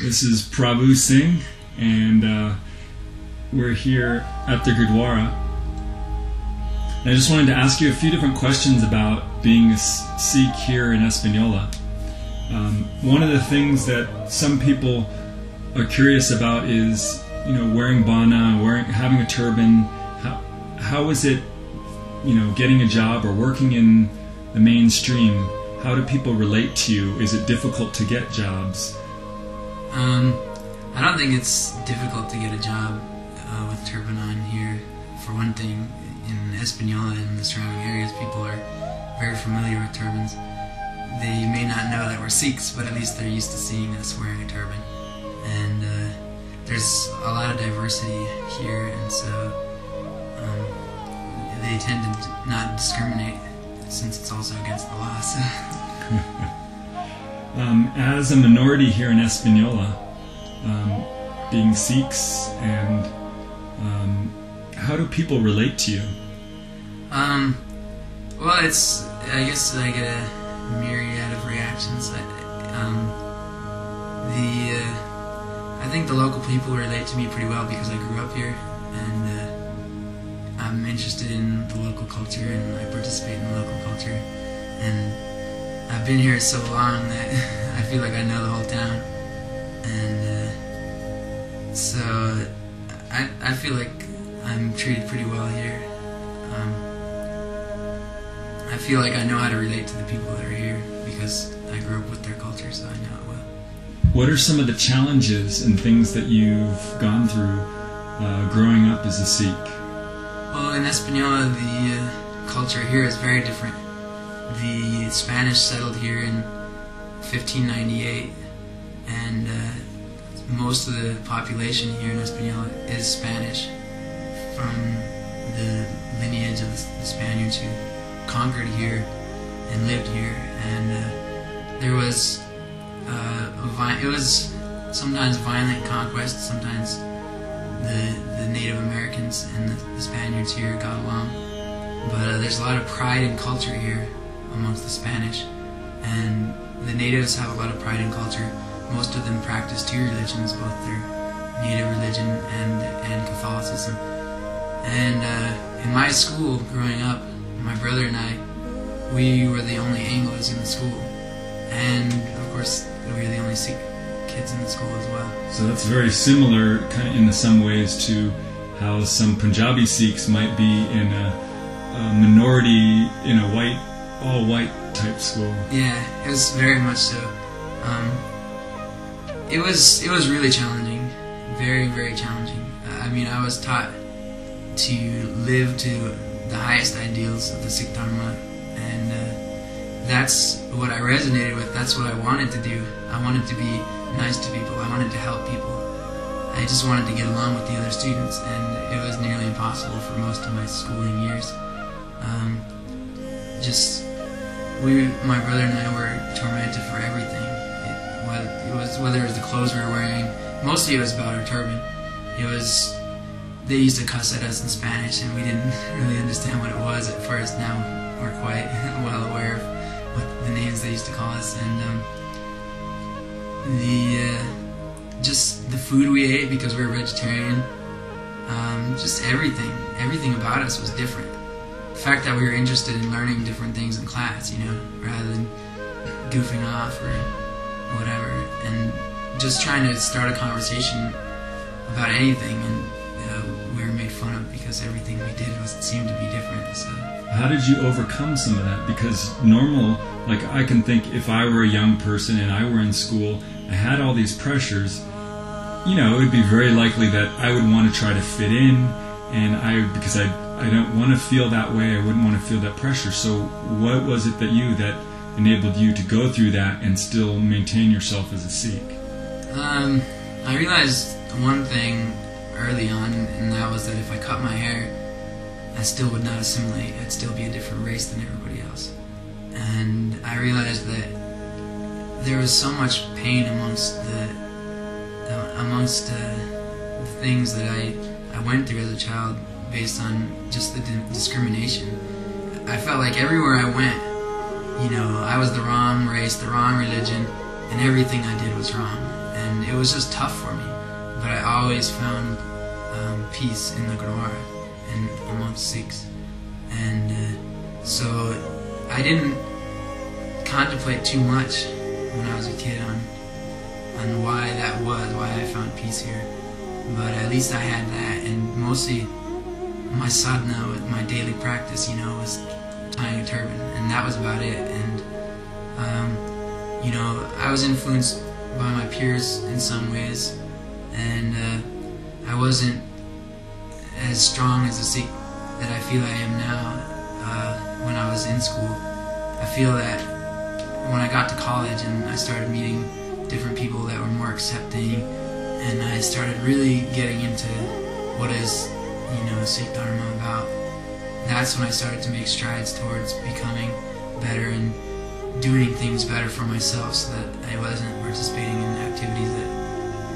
This is Prabhu Singh, and uh, we're here at the Gurdwara. And I just wanted to ask you a few different questions about being a Sikh here in Espanola. Um, one of the things that some people are curious about is, you know, wearing bana, wearing having a turban. How how is it, you know, getting a job or working in the mainstream? How do people relate to you? Is it difficult to get jobs? Um, I don't think it's difficult to get a job uh, with turban on here. For one thing, in Espanola and the surrounding areas, people are very familiar with turbans. They may not know that we're Sikhs, but at least they're used to seeing us wearing a turban. And uh, there's a lot of diversity here, and so um, they tend to not discriminate since it's also against the law. So. um, as a minority here in Espanola, um, being Sikhs, and um, how do people relate to you? Um, well, it's I guess like a myriad of reactions. I, um, the uh, I think the local people relate to me pretty well because I grew up here, and uh, I'm interested in the local culture, and I participate in the local culture, and I've been here so long that I feel like I know the whole town, and uh, so I I feel like I'm treated pretty well here. Um, I feel like I know how to relate to the people that are here because I grew up with their culture, so I know it well. What are some of the challenges and things that you've gone through uh, growing up as a Sikh? Well, in Espanola, the uh, culture here is very different the Spanish settled here in 1598, and uh, most of the population here in Espanola is Spanish from the lineage of the Spaniards who conquered here and lived here. And uh, there was uh, it was sometimes violent conquest, sometimes the the Native Americans and the, the Spaniards here got along. But uh, there's a lot of pride and culture here amongst the Spanish. And the natives have a lot of pride in culture. Most of them practice two religions, both their native religion and, and Catholicism. And uh, in my school, growing up, my brother and I, we were the only Anglos in the school. And of course, we were the only Sikh kids in the school as well. So that's very similar, kind of in some ways, to how some Punjabi Sikhs might be in a, a minority in a white all white type school. Yeah, it was very much so. Um, it was it was really challenging, very very challenging. I mean, I was taught to live to the highest ideals of the Sikh Dharma, and uh, that's what I resonated with. That's what I wanted to do. I wanted to be nice to people. I wanted to help people. I just wanted to get along with the other students, and it was nearly impossible for most of my schooling years. Um, just we, my brother and I were tormented for everything. It, it was whether it was the clothes we were wearing. Mostly it was about our turban. It was they used to cuss at us in Spanish, and we didn't really understand what it was at first. Now we're quite well aware of what the names they used to call us, and um, the uh, just the food we ate because we were vegetarian. Um, just everything, everything about us was different fact that we were interested in learning different things in class, you know, rather than goofing off or whatever, and just trying to start a conversation about anything, and uh, we were made fun of because everything we did was seemed to be different. So. How did you overcome some of that? Because normal, like I can think, if I were a young person and I were in school, I had all these pressures. You know, it would be very likely that I would want to try to fit in, and I because I I don't want to feel that way. I wouldn't want to feel that pressure. So, what was it that you that enabled you to go through that and still maintain yourself as a Sikh? Um, I realized one thing early on, and that was that if I cut my hair, I still would not assimilate. I'd still be a different race than everybody else. And I realized that there was so much pain amongst the amongst uh, the things that I I went through as a child based on just the discrimination. I felt like everywhere I went, you know, I was the wrong race, the wrong religion, and everything I did was wrong. And it was just tough for me. But I always found um, peace in the Gurdwara and amongst Sikhs, and uh, so I didn't contemplate too much when I was a kid on on why that was, why I found peace here. But at least I had that, and mostly my sadhana, with my daily practice, you know, was tying a turban, and that was about it. And um, you know, I was influenced by my peers in some ways, and uh, I wasn't as strong as a Sikh that I feel I am now uh, when I was in school. I feel that when I got to college and I started meeting different people that were more accepting, and I started really getting into what is, you know, Sikh Dharma about. That's when I started to make strides towards becoming better and doing things better for myself so that I wasn't participating in activities that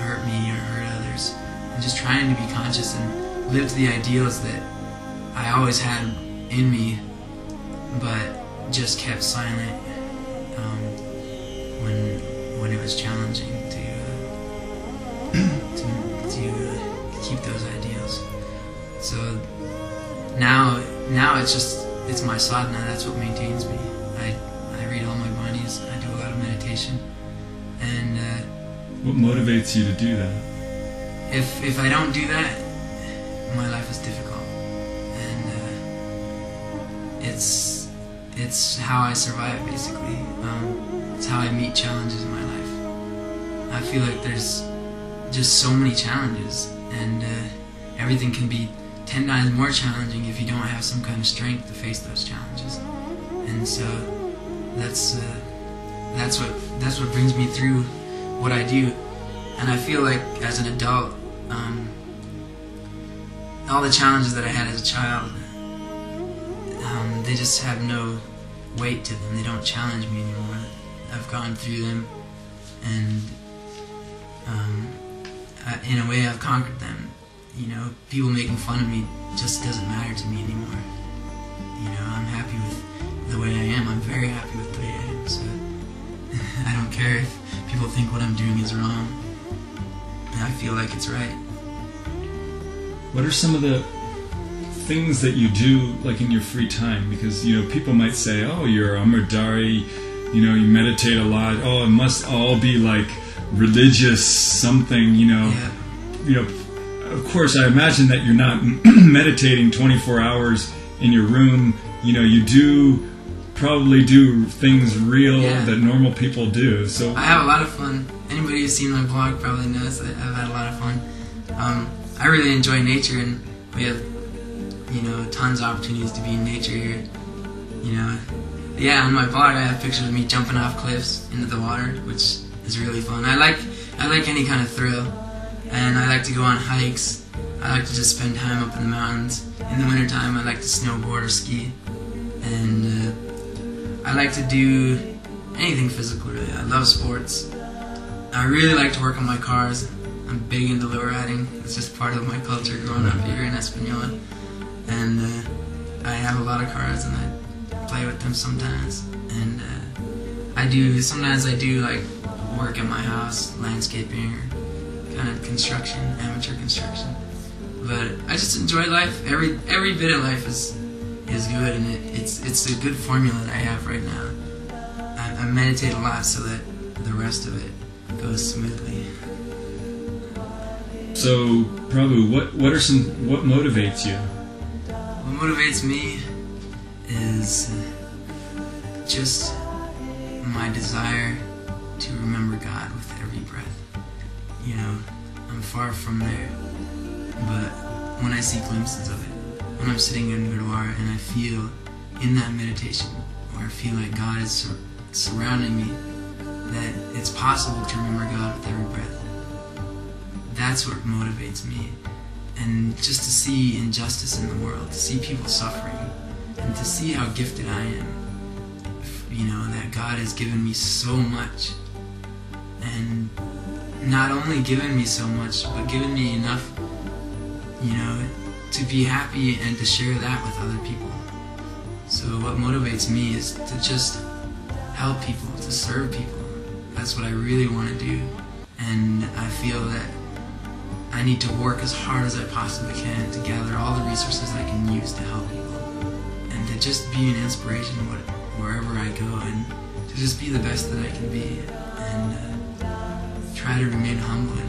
hurt me or hurt others. And just trying to be conscious and live to the ideals that I always had in me, but just kept silent um, when when it was challenging to uh, to, to uh, keep those ideals. So now now it's just it's my sadhana. That's what maintains me. I I read all my banis. I do a lot of meditation, and uh, What motivates you to do that? if if I don't do that, my life is difficult, and uh, it's it's how I survive basically. Um, it's how I meet challenges in my life. I feel like there's just so many challenges, and uh, everything can be ten times more challenging if you don't have some kind of strength to face those challenges. And so that's uh, that's what that's what brings me through what I do and I feel like as an adult, um, all the challenges that I had as a child, um, they just have no weight to them. They don't challenge me anymore. I've gone through them, and um, I, in a way, I've conquered them. You know, people making fun of me just doesn't matter to me anymore. You know, I'm happy with the way I am. I'm very happy with the way I am. So I don't care if people think what I'm doing is wrong. I feel like it's right. What are some of the things that you do, like in your free time? Because you know, people might say, "Oh, you're a Amritdhari, you know, you meditate a lot. Oh, it must all be like religious something." You know, Yeah. you know. Of course, I imagine that you're not meditating 24 hours in your room. You know, you do probably do things real Yeah. that normal people do. So, I have a lot of fun. Anybody who's seen my blog probably knows that I've had a lot of fun. Um, I really enjoy nature, and we have, you know, tons of opportunities to be in nature here. You know, yeah, on my blog I have pictures of me jumping off cliffs into the water, which is really fun. I like I like any kind of thrill, and I like to go on hikes. I like to just spend time up in the mountains. In the wintertime, I like to snowboard or ski, and uh, I like to do anything physical. Really, I love sports. I really like to work on my cars. I'm big into low riding. It's just part of my culture growing up here in Espanola. And uh, I have a lot of cars and I play with them sometimes. And uh, I do, sometimes I do like work at my house, landscaping or of construction, amateur construction. But I just enjoy life. Every every bit of life is is good and it, it's it's a good formula that I have right now. I, I meditate a lot so that the rest of it goes smoothly. so Prabhu, what what are some what motivates you? What motivates me is just my desire to remember God with far from there, but when I see glimpses of it, when I'm sitting in Gurdwara and I feel in that meditation, or I feel like God is sur- surrounding me, that it's possible to remember God with every breath. That's what motivates me and just to see injustice in the world, to see people suffering, and to see how gifted I am. You know, that God has given me so much. And not only given me so much, but given me enough, you know, to be happy and to share that with other people. So, what motivates me is to just help people, to serve people. That's what I really want to do. and I feel that I need to work as hard as I possibly can to gather all the resources I can use to help people, and to just be an inspiration wherever I go, and to just be the best that I can be, and uh, try to remain humble